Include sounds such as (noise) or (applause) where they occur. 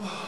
Oh. (sighs) (sighs)